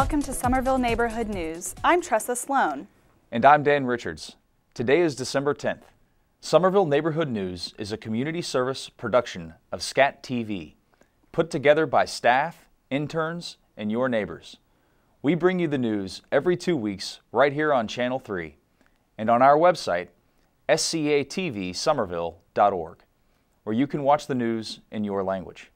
Welcome to Somerville Neighborhood News. I'm Tressa Sloan. And I'm Dan Richards. Today is December 10th. Somerville Neighborhood News is a community service production of SCAT TV, put together by staff, interns, and your neighbors. We bring you the news every two weeks right here on Channel 3 and on our website, scatvsomerville.org, where you can watch the news in your language.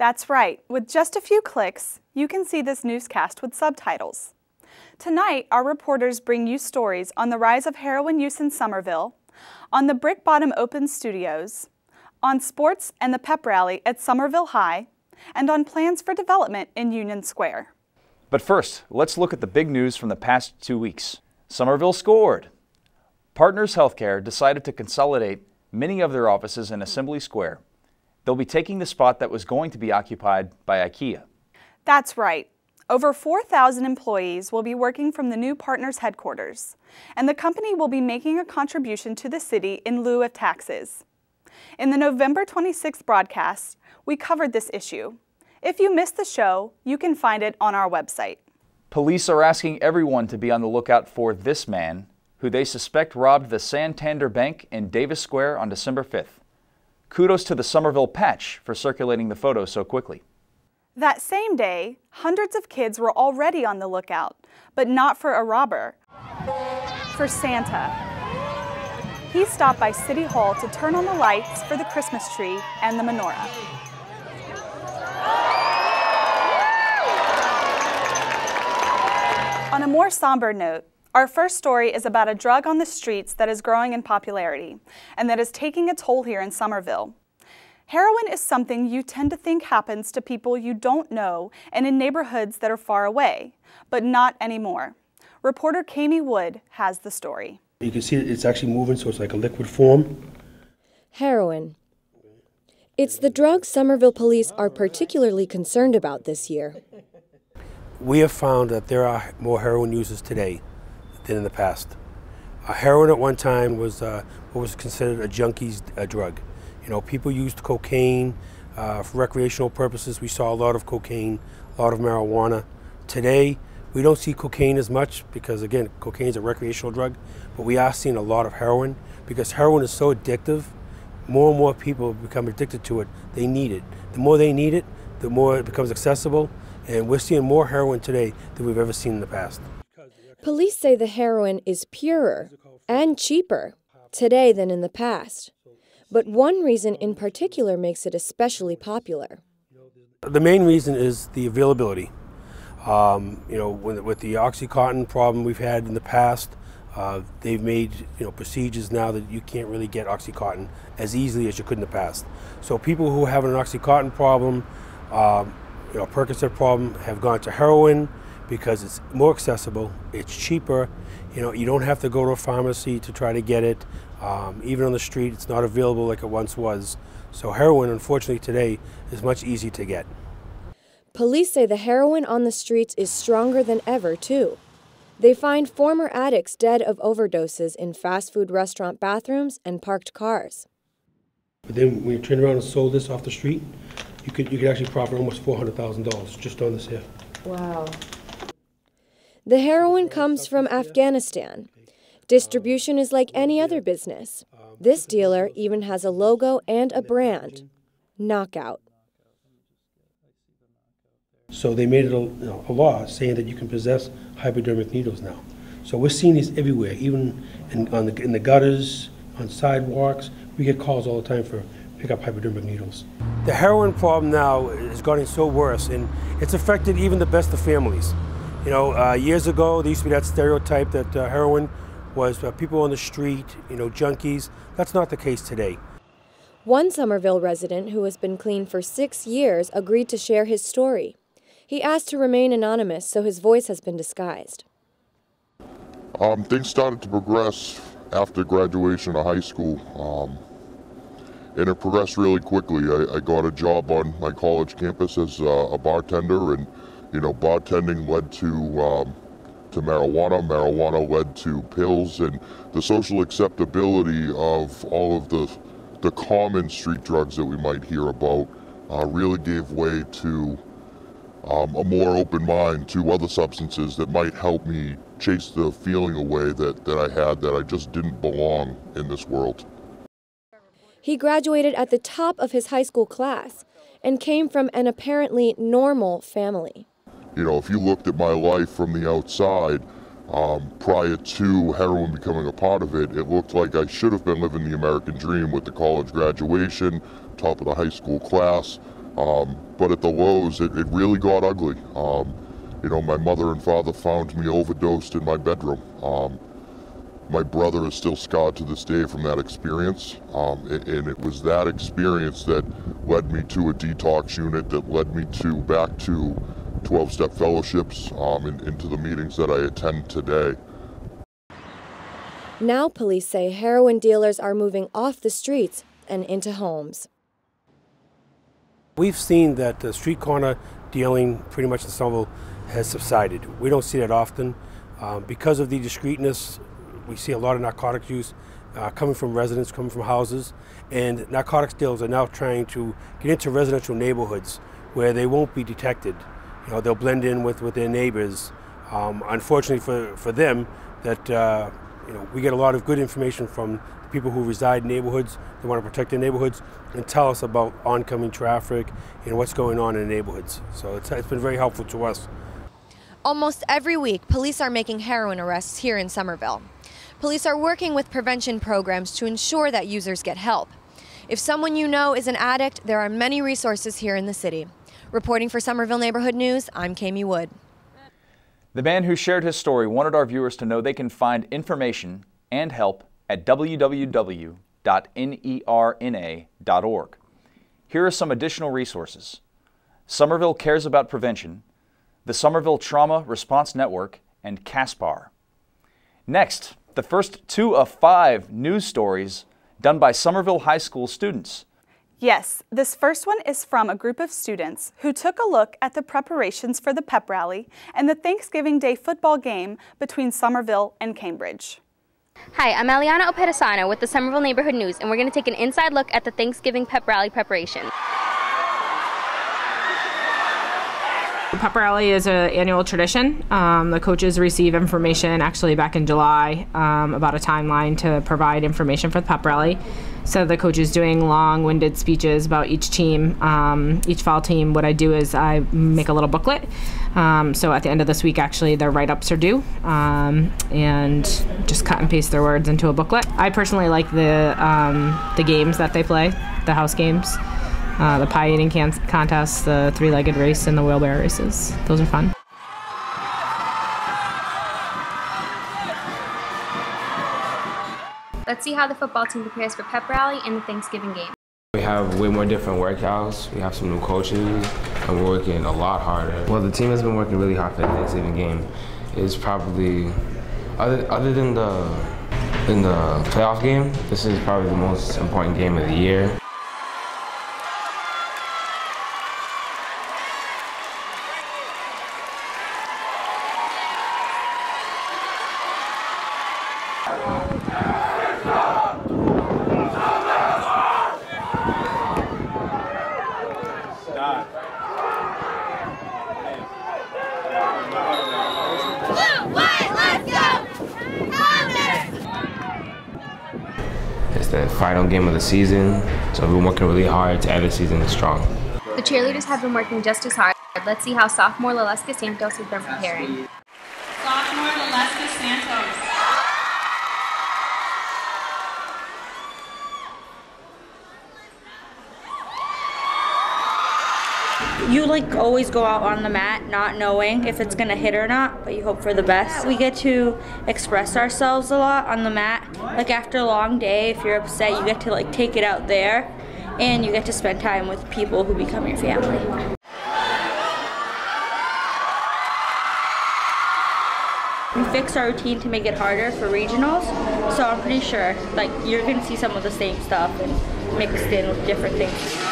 That's right. With just a few clicks, you can see this newscast with subtitles. Tonight, our reporters bring you stories on the rise of heroin use in Somerville, on the Brickbottom Open Studios, on sports and the pep rally at Somerville High, and on plans for development in Union Square. But first, let's look at the big news from the past two weeks. Somerville scored. Partners Healthcare decided to consolidate many of their offices in Assembly Square. They'll be taking the spot that was going to be occupied by IKEA. That's right. Over 4,000 employees will be working from the new Partners headquarters, and the company will be making a contribution to the city in lieu of taxes. In the November 26th broadcast, we covered this issue, if you missed the show, you can find it on our website. Police are asking everyone to be on the lookout for this man, who they suspect robbed the Santander Bank in Davis Square on December 5th. Kudos to the Somerville Patch for circulating the photo so quickly. That same day, hundreds of kids were already on the lookout, but not for a robber, for Santa. He stopped by City Hall to turn on the lights for the Christmas tree and the menorah. On a more somber note, our first story is about a drug on the streets that is growing in popularity and that is taking a toll here in Somerville. Heroin is something you tend to think happens to people you don't know and in neighborhoods that are far away, but not anymore. Reporter Kami Wood has the story. You can see it's actually moving, so it's like a liquid form. Heroin. It's the drug Somerville police are particularly concerned about this year we have found that there are more heroin users today in the past. Uh, heroin at one time was uh, what was considered a junkie's uh, drug. You know, people used cocaine uh, for recreational purposes. We saw a lot of cocaine, a lot of marijuana. Today, we don't see cocaine as much because, again, cocaine is a recreational drug, but we are seeing a lot of heroin because heroin is so addictive. More and more people become addicted to it. They need it. The more they need it, the more it becomes accessible, and we're seeing more heroin today than we've ever seen in the past. Police say the heroin is purer and cheaper today than in the past. But one reason in particular makes it especially popular. The main reason is the availability. Um, you know, with, with, the OxyContin problem we've had in the past, uh, they've made you know procedures now that you can't really get OxyContin as easily as you could in the past. So people who have an OxyContin problem, um, you know, Percocet problem have gone to heroin because it's more accessible, it's cheaper. You know, you don't have to go to a pharmacy to try to get it. Um, even on the street, it's not available like it once was. So heroin, unfortunately, today is much easier to get. Police say the heroin on the streets is stronger than ever, too. They find former addicts dead of overdoses in fast food restaurant bathrooms and parked cars. But then when you turn around and sold this off the street, you could you could actually profit almost four hundred thousand dollars just on this here. Wow. The heroin comes from Afghanistan. Distribution is like any other business. This dealer even has a logo and a brand Knockout. So they made it a, you know, a, law saying that you can possess hypodermic needles now. So we're seeing these everywhere, even in, the, in the gutters, on sidewalks. We get calls all the time for pick up hypodermic needles. The heroin problem now is getting so worse, and it's affected even the best of families. You know, uh, years ago, there used to be that stereotype that uh, heroin was uh, people on the street, you know, junkies. That's not the case today. One Somerville resident who has been clean for six years agreed to share his story. He asked to remain anonymous, so his voice has been disguised. Um, things started to progress after graduation of high school. Um, and it progressed really quickly. I, I got a job on my college campus as uh, a bartender, and you know, bartending led to um, to marijuana. Marijuana led to pills, and the social acceptability of all of the the common street drugs that we might hear about uh, really gave way to um, a more open mind to other substances that might help me chase the feeling away that, that I had that I just didn't belong in this world. He graduated at the top of his high school class and came from an apparently normal family. You know, if you looked at my life from the outside, um, prior to heroin becoming a part of it, it looked like I should have been living the American dream with the college graduation, top of the high school class. Um, but at the lows, it, it really got ugly. Um, you know, my mother and father found me overdosed in my bedroom. Um, my brother is still scarred to this day from that experience. Um, and, and, it was that experience that led me to a detox unit, that led me to back to 12 step fellowships, um, and into the meetings that I attend today. Now, police say heroin dealers are moving off the streets and into homes. We've seen that the street corner dealing pretty much in Somerville has subsided. We don't see that often. Um, because of the discreetness we see a lot of narcotics use uh, coming from residents, coming from houses, and narcotics dealers are now trying to get into residential neighborhoods where they won't be detected. You know, they'll blend in with, with their neighbors. Um, unfortunately for, for them, that uh, you know, we get a lot of good information from people who reside in neighborhoods. They want to protect their neighborhoods and tell us about oncoming traffic and what's going on in the neighborhoods. So it's, it's been very helpful to us. Almost every week, police are making heroin arrests here in Somerville. Police are working with prevention programs to ensure that users get help. If someone you know is an addict, there are many resources here in the city. Reporting for Somerville Neighborhood News, I'm Kami Wood. The man who shared his story wanted our viewers to know they can find information and help at www.nerna.org. Here are some additional resources. Somerville Cares About Prevention, the Somerville Trauma Response Network, and CASPAR. Next, the first two of five news stories done by Somerville High School students. Yes, this first one is from a group of students who took a look at the preparations for the pep rally and the Thanksgiving Day football game between Somerville and Cambridge. Hi, I'm Aliana Opedasano with the Somerville Neighborhood News, and we're going to take an inside look at the Thanksgiving pep rally preparation. The pep Rally is an annual tradition. Um, the coaches receive information actually back in July um, about a timeline to provide information for the Pep Rally. So the coach is doing long-winded speeches about each team, um, each fall team. What I do is I make a little booklet. Um, so at the end of this week, actually, their write-ups are due, um, and just cut and paste their words into a booklet. I personally like the um, the games that they play, the house games uh, the pie eating can- contest, the three legged race, and the wheelbarrow races. Those are fun. Let's see how the football team prepares for pep rally and the Thanksgiving game. We have way more different workouts. We have some new coaches, and we're working a lot harder. Well, the team has been working really hard for the Thanksgiving game. It's probably, other, other than the, in the playoff game, this is probably the most important game of the year. It's the final game of the season, so we've been working really hard to end the season strong. The cheerleaders have been working just as hard. Let's see how sophomore Laleska Santos has been preparing. Sophomore Laleska Santos. You like always go out on the mat not knowing if it's gonna hit or not, but you hope for the best. We get to express ourselves a lot on the mat. Like after a long day, if you're upset, you get to like take it out there and you get to spend time with people who become your family. We fix our routine to make it harder for regionals, so I'm pretty sure like you're gonna see some of the same stuff and mix it in with different things.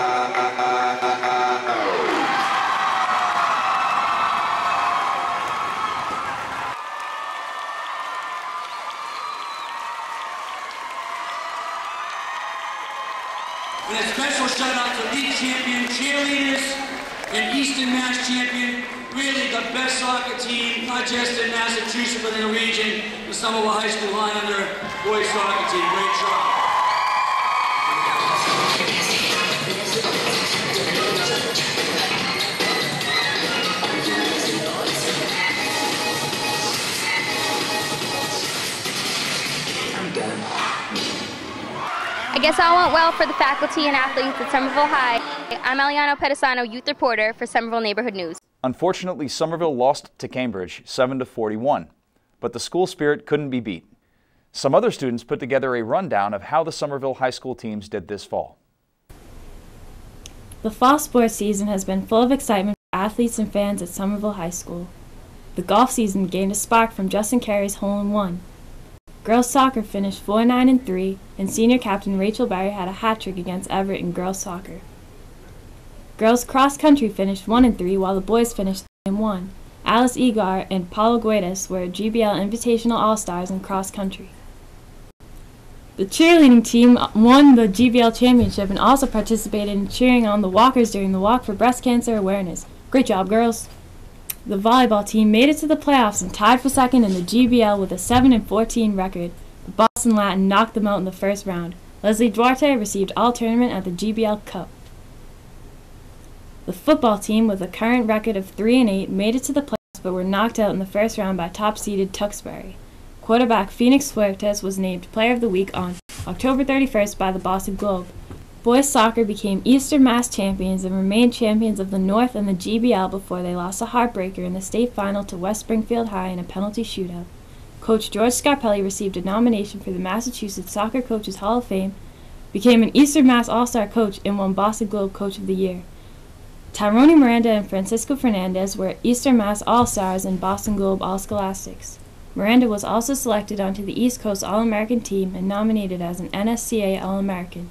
And a special shout out to league champion cheerleaders and Eastern Mass champion, really the best soccer team, not just in Massachusetts, but in the region, the Somerville High School Highlander boys soccer team. Great job. Guess all went well for the faculty and athletes at Somerville High. I'm Eliana Pedisano, youth reporter for Somerville Neighborhood News. Unfortunately, Somerville lost to Cambridge 7 to 41, but the school spirit couldn't be beat. Some other students put together a rundown of how the Somerville High School teams did this fall. The fall sports season has been full of excitement for athletes and fans at Somerville High School. The golf season gained a spark from Justin Carey's hole in one. Girls soccer finished 4 9 and 3, and senior captain Rachel Barry had a hat trick against Everett in girls soccer. Girls cross country finished 1 and 3, while the boys finished 3 and 1. Alice Egar and Paulo Guedes were GBL Invitational All Stars in cross country. The cheerleading team won the GBL championship and also participated in cheering on the walkers during the Walk for Breast Cancer Awareness. Great job, girls! The volleyball team made it to the playoffs and tied for second in the GBL with a 7 and 14 record. The Boston Latin knocked them out in the first round. Leslie Duarte received all tournament at the GBL Cup. The football team, with a current record of 3 and 8, made it to the playoffs but were knocked out in the first round by top-seeded Tewksbury. Quarterback Phoenix Fuertes was named Player of the Week on October 31st by the Boston Globe. Boys soccer became Eastern Mass champions and remained champions of the North and the GBL before they lost a heartbreaker in the state final to West Springfield High in a penalty shootout. Coach George Scarpelli received a nomination for the Massachusetts Soccer Coaches Hall of Fame, became an Eastern Mass All-Star coach, and won Boston Globe Coach of the Year. Tyrone Miranda and Francisco Fernandez were Eastern Mass All-Stars and Boston Globe All-Scholastics. Miranda was also selected onto the East Coast All-American team and nominated as an NSCAA All-American.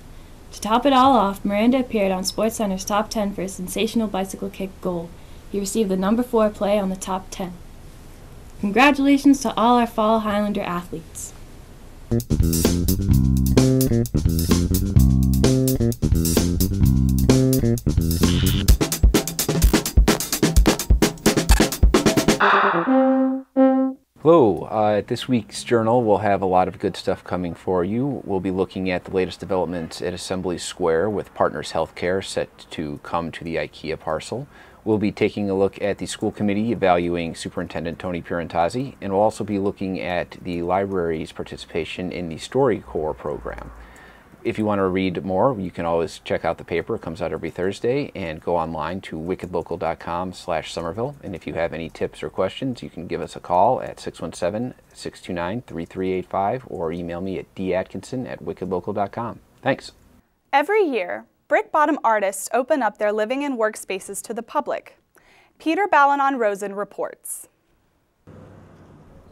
To top it all off, Miranda appeared on SportsCenter's top 10 for a sensational bicycle kick goal. He received the number 4 play on the top 10. Congratulations to all our Fall Highlander athletes. Hello, uh, this week's journal will have a lot of good stuff coming for you. We'll be looking at the latest developments at Assembly Square with Partners Healthcare set to come to the IKEA parcel. We'll be taking a look at the school committee evaluating Superintendent Tony Pierantozzi, and we'll also be looking at the library's participation in the StoryCorps program. If you want to read more, you can always check out the paper. It comes out every Thursday and go online to wickedlocal.com slash Somerville. And if you have any tips or questions, you can give us a call at 617-629-3385 or email me at datkinson at wickedlocal.com. Thanks. Every year, Brickbottom artists open up their living and workspaces to the public. Peter Balanon Rosen reports.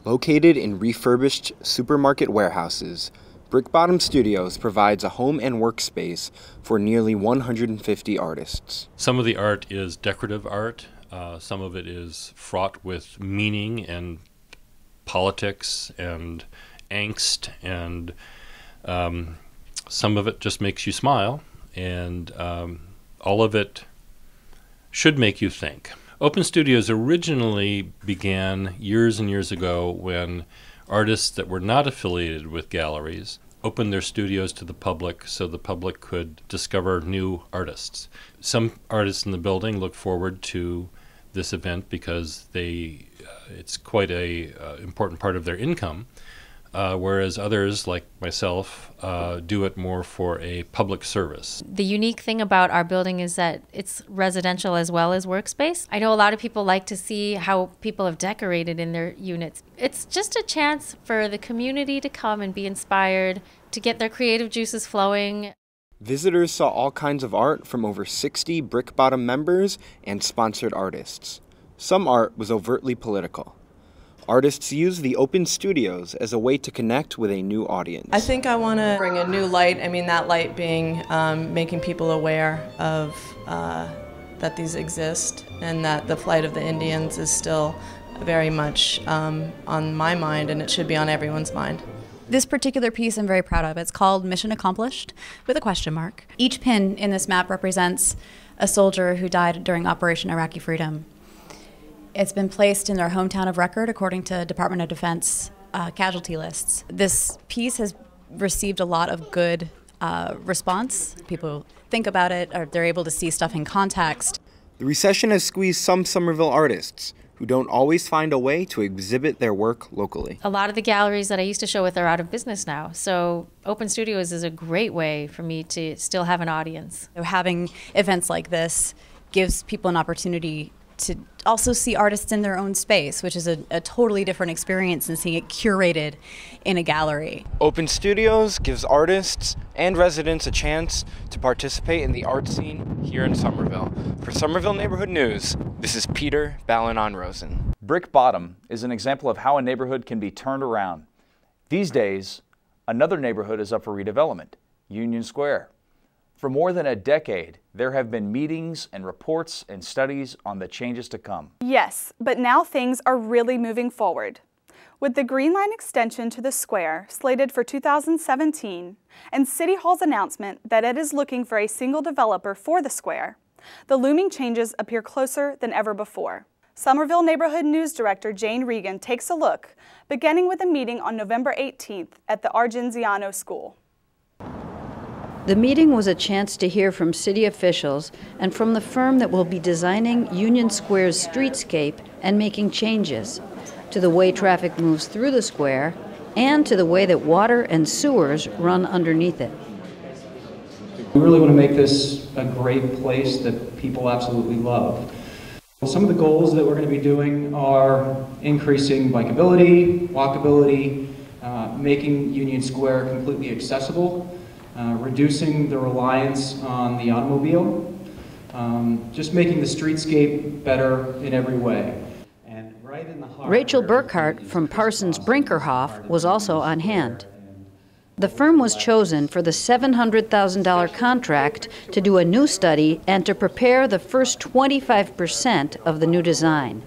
Located in refurbished supermarket warehouses, Brickbottom Studios provides a home and workspace for nearly 150 artists. Some of the art is decorative art, uh, some of it is fraught with meaning and politics and angst, and um, some of it just makes you smile, and um, all of it should make you think. Open Studios originally began years and years ago when artists that were not affiliated with galleries opened their studios to the public so the public could discover new artists. Some artists in the building look forward to this event because they uh, it's quite a uh, important part of their income. Uh, whereas others, like myself, uh, do it more for a public service. The unique thing about our building is that it's residential as well as workspace. I know a lot of people like to see how people have decorated in their units. It's just a chance for the community to come and be inspired, to get their creative juices flowing. Visitors saw all kinds of art from over 60 Brickbottom members and sponsored artists. Some art was overtly political. Artists use the open studios as a way to connect with a new audience. I think I want to bring a new light. I mean, that light being um, making people aware of uh, that these exist and that the plight of the Indians is still very much um, on my mind and it should be on everyone's mind. This particular piece I'm very proud of. It's called Mission Accomplished with a question mark. Each pin in this map represents a soldier who died during Operation Iraqi Freedom. It's been placed in their hometown of record according to Department of Defense uh, casualty lists. This piece has received a lot of good uh, response. People think about it, or they're able to see stuff in context. The recession has squeezed some Somerville artists who don't always find a way to exhibit their work locally. A lot of the galleries that I used to show with are out of business now. So Open Studios is a great way for me to still have an audience. So having events like this gives people an opportunity to also see artists in their own space, which is a, a, totally different experience than seeing it curated in a gallery. Open Studios gives artists and residents a chance to participate in the art scene here in Somerville. For Somerville Neighborhood News, this is Peter Balanon Rosen. Brickbottom is an example of how a neighborhood can be turned around. These days, another neighborhood is up for redevelopment, Union Square. For more than a decade, there have been meetings and reports and studies on the changes to come. Yes, but now things are really moving forward. With the Green Line extension to the square slated for 2017 and City Hall's announcement that it is looking for a single developer for the square, the looming changes appear closer than ever before. Somerville Neighborhood News Director Jane Regan takes a look, beginning with a meeting on November 18th at the Argenziano School. The meeting was a chance to hear from city officials and from the firm that will be designing Union Square's streetscape and making changes to the way traffic moves through the square and to the way that water and sewers run underneath it. We really want to make this a great place that people absolutely love. Some of the goals that we're going to be doing are increasing bikeability, walkability, uh, making Union Square completely accessible, uh, reducing the reliance on the automobile, um, just making the streetscape better in every way. Right in Rachel Burkhart from Parsons Brinckerhoff was also on hand. The firm was chosen for the $700,000 contract to do a new study and to prepare the first 25% of the new design.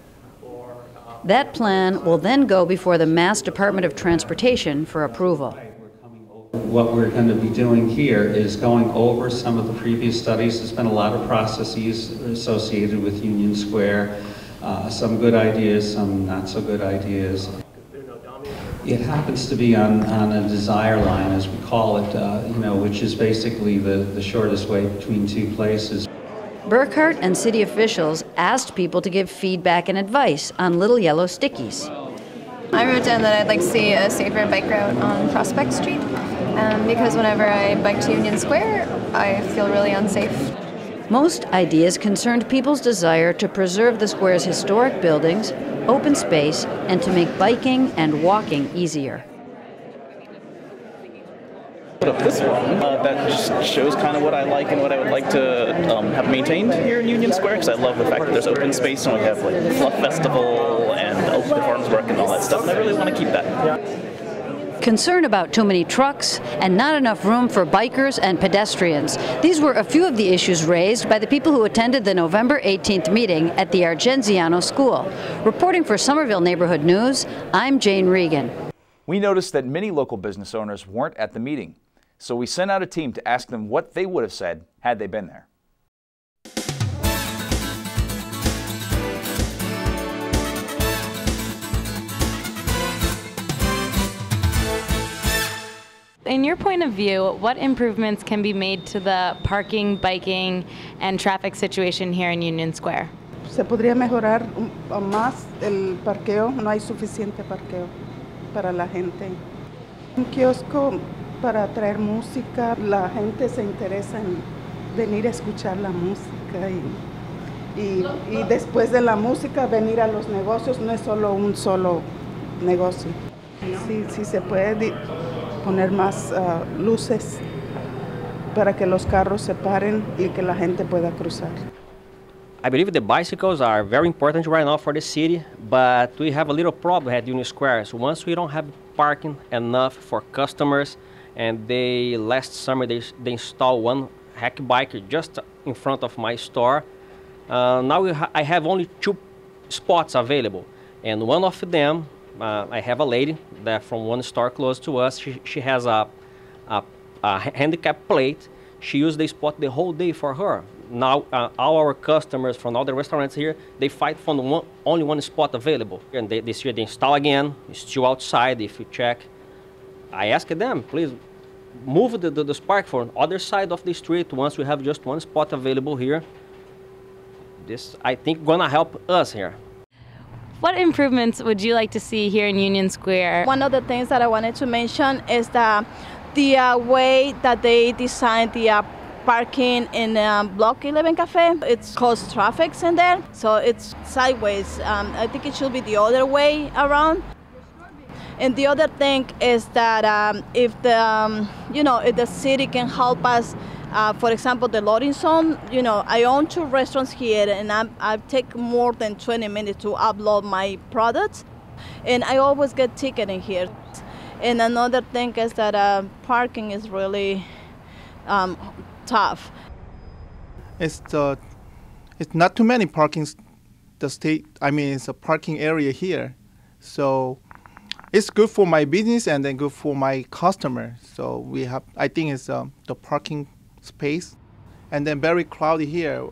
That plan will then go before the Mass Department of Transportation for approval. What we're going to be doing here is going over some of the previous studies. There's been a lot of processes associated with Union Square, uh, some good ideas, some not so good ideas. It happens to be on, on a desire line, as we call it, uh, you know, which is basically the, the shortest way between two places. Burkhart and city officials asked people to give feedback and advice on little yellow stickies. I wrote down that I'd like to see a safer bike route on Prospect Street um, because whenever I bike to Union Square, I feel really unsafe. Most ideas concerned people's desire to preserve the square's historic buildings, open space, and to make biking and walking easier. Put up this one uh, that just shows kind of what I like and what I would like to um, have maintained here in Union Square because I love the fact that there's open space and we have like Fluff Festival and the Farms Work and all that stuff, and I really want to keep that. Concern about too many trucks and not enough room for bikers and pedestrians. These were a few of the issues raised by the people who attended the November 18th meeting at the Argenziano School. Reporting for Somerville Neighborhood News, I'm Jane Regan. We noticed that many local business owners weren't at the meeting. So we sent out a team to ask them what they would have said had they been there. In your point of view, what improvements can be made to the parking, biking, and traffic situation here in Union Square? Se podría mejorar más el parqueo, no hay suficiente parqueo para la gente. Un kiosco para traer música. La gente se interesa en venir a escuchar la música y, y, y, después de la música venir a los negocios. No es solo un solo negocio. Sí, sí se puede poner más uh, luces para que los carros se paren y que la gente pueda cruzar. I believe the bicycles are very important right now for the city, but we have a little problem at Union Square. So once we don't have parking enough for customers, and they last summer they, they installed one hack bike just in front of my store. Uh, now ha I have only two spots available, and one of them uh, I have a lady that from one store close to us. She, she has a, a, a handicap plate. She used the spot the whole day for her. now uh, all our customers from all the restaurants here, they fight for one, only one spot available. And they, this year they install again, it's still outside if you check. I asked them, please move the, the, the spark for other side of the street once we have just one spot available here. This, I think, gonna help us here. What improvements would you like to see here in Union Square? One of the things that I wanted to mention is the, the uh, way that they designed the uh, parking in um, Block 11 Cafe. It's caused traffic in there, so it's sideways. Um, I think it should be the other way around. And the other thing is that um, if the um, you know if the city can help us, uh, for example, the loading zone. You know, I own two restaurants here, and I, I take more than 20 minutes to upload my products, and I always get ticketing here. And another thing is that uh, parking is really um, tough. It's the it's not too many parkings. The state, I mean, it's a parking area here, so it's good for my business and then good for my customer. So we have, I think it's um, the parking space, and then very cloudy here.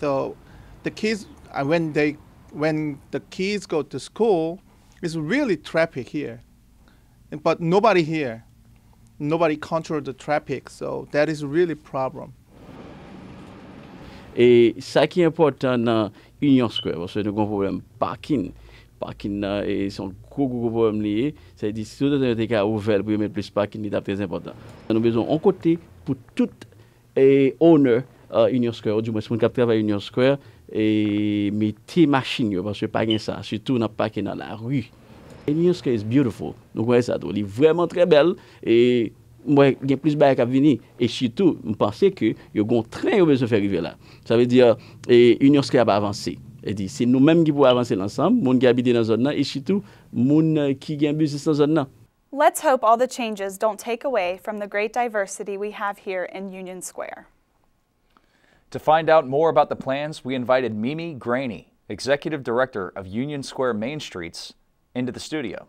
So the kids, when they, when the kids go to school, it's really traffic here, but nobody here. Nobody control the traffic, so that is really problem. Ça qui est important dans Union Square, parce que nous avons un problème parking. Parking là, et son gros, gros problème lié. C'est-à-dire, si vous avez des ouvert pour mettre plus de parking, c'est très important. Nous avons besoin, en côté, pour tout e one uh, Union Square, ou di mwen se moun kap travay Union Square, e meti machin yo, paswe pa gen sa, sütou nan pa ke nan la rui. E Union Square is beautiful, nou kwen sa do, li vreman tre bel, e mwen gen plis bayak ap vini, e sütou mpense ke yo gon tren yo bezon fe rive la. Sa ve di, e Union Square ap avansi. E di, se nou menm ki pou avansi lansam, moun ki abide nan zon nan, e sütou moun ki gen bizis nan zon nan. Let's hope all the changes don't take away from the great diversity we have here in Union Square. To find out more about the plans, we invited Mimi Graney, Executive Director of Union Square Main Streets, into the studio.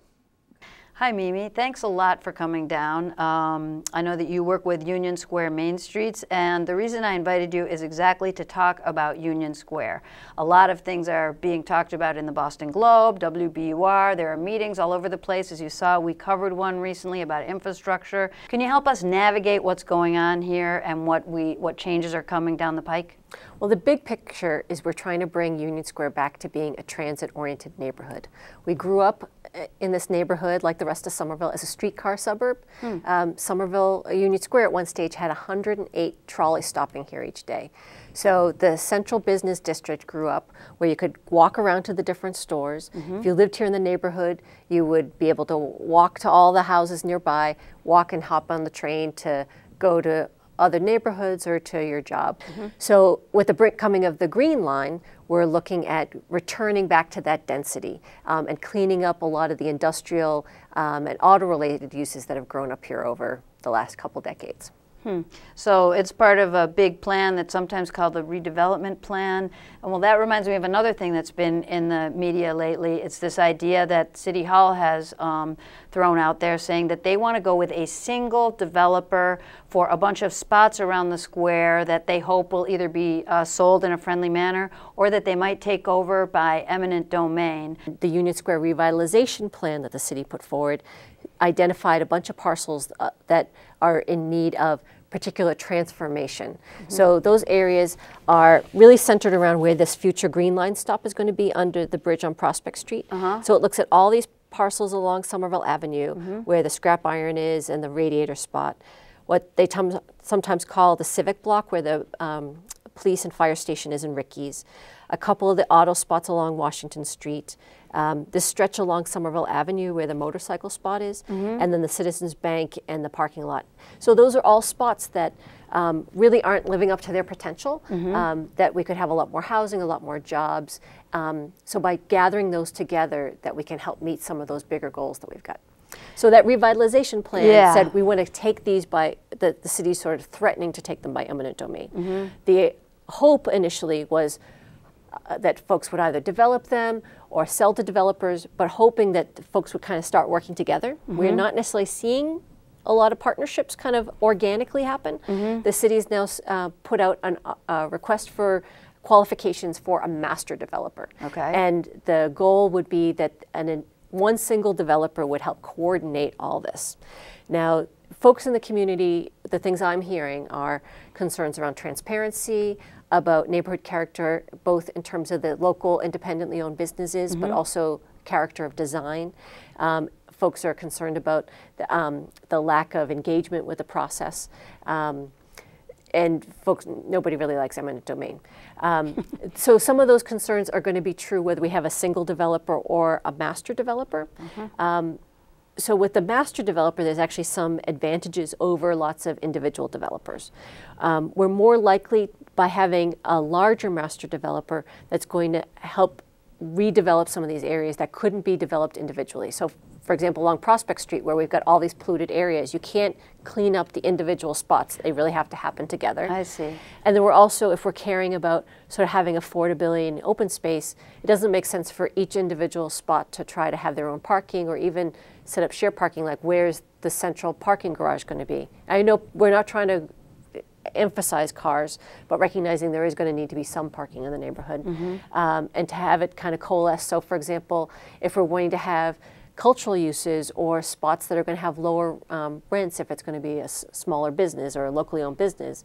Hi, Mimi. Thanks a lot for coming down. Um, I know that you work with Union Square Main Streets, and the reason I invited you is exactly to talk about Union Square. A lot of things are being talked about in the Boston Globe, WBUR. There are meetings all over the place. As you saw, we covered one recently about infrastructure. Can you help us navigate what's going on here and what we what changes are coming down the pike? Well, the big picture is we're trying to bring Union Square back to being a transit-oriented neighborhood. We grew up in this neighborhood, like the rest of Somerville, as a streetcar suburb. Hmm. Um, Somerville, uh, Union Square at one stage had 108 trolleys stopping here each day. So the central business district grew up where you could walk around to the different stores. Mm -hmm. If you lived here in the neighborhood, you would be able to walk to all the houses nearby, walk and hop on the train to go to other neighborhoods or to your job. Mm -hmm. So with the brick coming of the Green Line, we're looking at returning back to that density um, and cleaning up a lot of the industrial um, and auto-related uses that have grown up here over the last couple decades. Hmm. So it's part of a big plan that's sometimes called the redevelopment plan. And well, that reminds me of another thing that's been in the media lately. It's this idea that City Hall has um, thrown out there saying that they want to go with a single developer for a bunch of spots around the square that they hope will either be uh, sold in a friendly manner or that they might take over by eminent domain. The Union Square revitalization plan that the city put forward identified a bunch of parcels uh, that are in need of particular transformation. Mm -hmm. So those areas are really centered around where this future Green Line stop is going to be under the bridge on Prospect Street. Uh -huh. So it looks at all these parcels along Somerville Avenue mm -hmm. where the scrap iron is and the radiator spot. What they sometimes call the civic block where the um, police and fire station is in Ricky's. A couple of the auto spots along Washington Street um, this stretch along Somerville Avenue where the motorcycle spot is, mm -hmm. and then the Citizens Bank and the parking lot. So those are all spots that um, really aren't living up to their potential, mm -hmm. um, that we could have a lot more housing, a lot more jobs. Um, so by gathering those together, that we can help meet some of those bigger goals that we've got. So that revitalization plan yeah. said we want to take these by, the, the city's sort of threatening to take them by eminent domain. Mm -hmm. The hope initially was uh, that folks would either develop them or sell to developers, but hoping that folks would kind of start working together. Mm -hmm. We're not necessarily seeing a lot of partnerships kind of organically happen. The city's now uh, put out a uh, request for qualifications for a master developer. Okay. And the goal would be that an, an, one single developer would help coordinate all this. Now, folks in the community, the things I'm hearing are concerns around transparency, about neighborhood character, both in terms of the local independently owned businesses, but Mhm. also character of design. Um, folks are concerned about the, um, the lack of engagement with the process. Um, and folks, nobody really likes eminent domain. Um, so some of those concerns are going to be true whether we have a single developer or a master developer. Um, so with the master developer, there's actually some advantages over lots of individual developers. Um, we're more likely by having a larger master developer that's going to help redevelop some of these areas that couldn't be developed individually. So for example, along Prospect Street, where we've got all these polluted areas, you can't clean up the individual spots. They really have to happen together. I see. And then we're also, if we're caring about sort of having affordability and open space, it doesn't make sense for each individual spot to try to have their own parking or even set up shared parking, like where's the central parking garage going to be? I know we're not trying to emphasize cars, but recognizing there is going to need to be some parking in the neighborhood. Um, and to have it kind of coalesce. So, for example, if we're wanting to have cultural uses or spots that are going to have lower um, rents if it's going to be a s- smaller business or a locally owned business,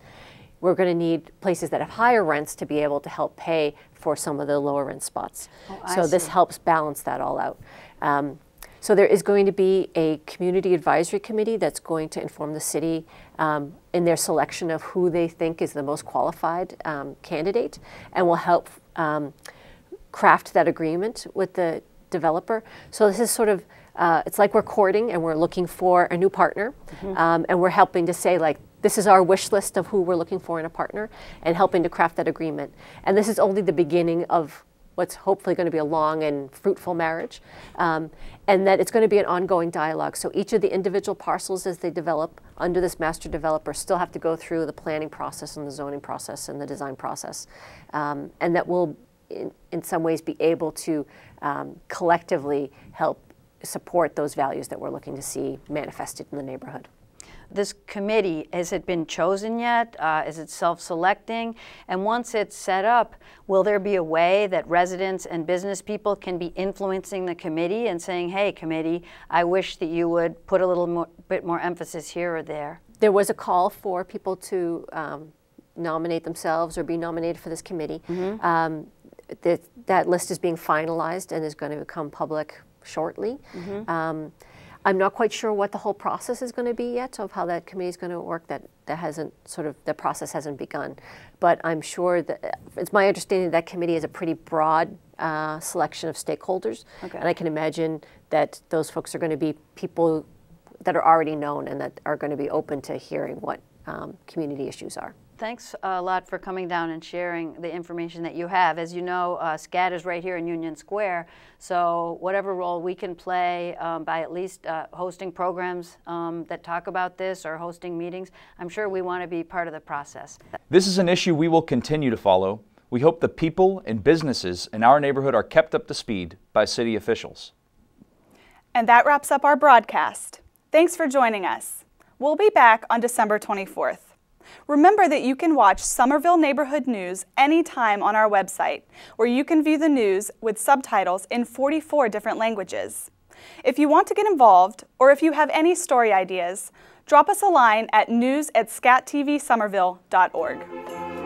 we're going to need places that have higher rents to be able to help pay for some of the lower rent spots. Oh, so this helps balance that all out. Um, so there is going to be a community advisory committee that's going to inform the city um, in their selection of who they think is the most qualified um, candidate, and will help um, craft that agreement with the developer. So this is sort of uh, it's like we're courting and we're looking for a new partner, um, and we're helping to say like this is our wish list of who we're looking for in a partner, and helping to craft that agreement. And this is only the beginning of what's hopefully going to be a long and fruitful marriage, um, and that it's going to be an ongoing dialogue. So each of the individual parcels as they develop under this master developer still have to go through the planning process and the zoning process and the design process, um, and that will in, in some ways be able to um, collectively help support those values that we're looking to see manifested in the neighborhood. This committee, has it been chosen yet? Uh, is it self-selecting? And once it's set up, will there be a way that residents and business people can be influencing the committee and saying, hey, committee, I wish that you would put a little more, bit more emphasis here or there? There was a call for people to um, nominate themselves or be nominated for this committee. Um, that, that list is being finalized and is going to become public shortly. Um, I'm not quite sure what the whole process is going to be yet of how that committee is going to work. That that hasn't sort of the process hasn't begun, but I'm sure that it's my understanding that committee is a pretty broad uh, selection of stakeholders, Okay. and I can imagine that those folks are going to be people that are already known and that are going to be open to hearing what um, community issues are. Thanks a lot for coming down and sharing the information that you have. As you know, uh, SCAT is right here in Union Square, so whatever role we can play um, by at least uh, hosting programs um, that talk about this or hosting meetings, I'm sure we want to be part of the process. This is an issue we will continue to follow. We hope the people and businesses in our neighborhood are kept up to speed by city officials. And that wraps up our broadcast. Thanks for joining us. We'll be back on December 24th. Remember that you can watch Somerville Neighborhood News anytime on our website, where you can view the news with subtitles in 44 different languages. If you want to get involved, or if you have any story ideas, drop us a line at news at scatvsomerville.org.